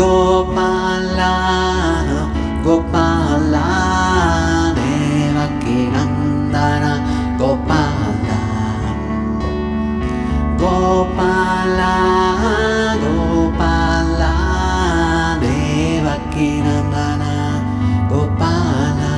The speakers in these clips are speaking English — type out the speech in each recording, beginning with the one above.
Gopala, Gopala, Deva Kirandana, Gopala, Gopala, Gopala, Deva Kirandana, Gopala,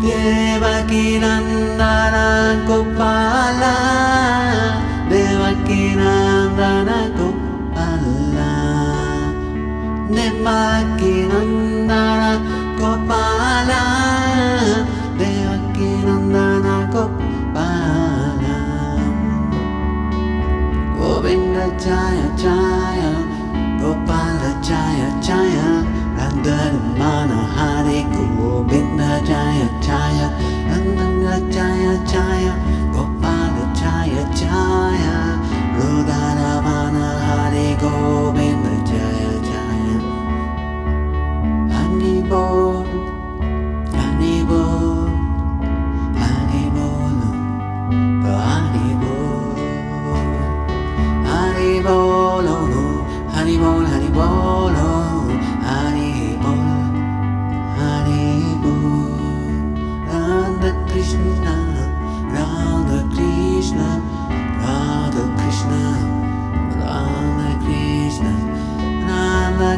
Deva Kirandana, Gopala. Devakinandana Gopala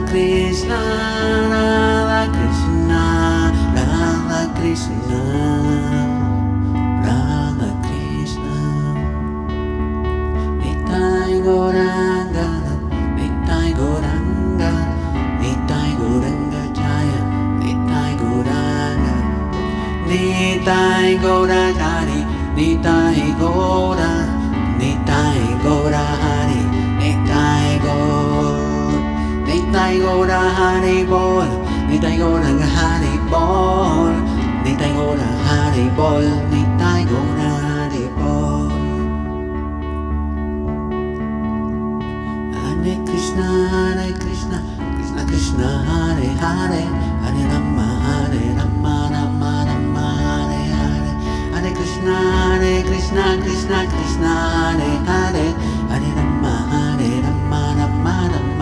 Krishna, Radha Krishna, Radha Krishna, Radha Krishna. Nitai Gauranga, Nitai Gauranga, Nitai Gauranga Jaya, Nitai Gauranga, Nitai Gora Hari, Nitai Gora, Nitai Gora Hari Bol, Nitai Gora Hari Bol, Nitai Gora Hari Bol, Nitai Gora Hari Bol. Hare Krishna, Hare Krishna, Krishna Krishna, Hare Hare, Hare Rama, Hare Rama, Rama Rama, Hare Hare, Hare Krishna, Hare Krishna, Krishna Krishna, Hare Hare, Hare Rama, Hare Rama, Rama Rama,